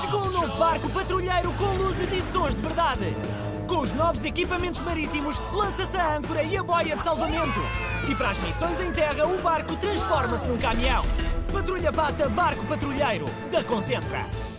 Chegou um novo barco patrulheiro com luzes e sons de verdade. Com os novos equipamentos marítimos, lança-se a âncora e a boia de salvamento. E para as missões em terra, o barco transforma-se num caminhão. Patrulha Pata Barco Patrulheiro, da Concentra.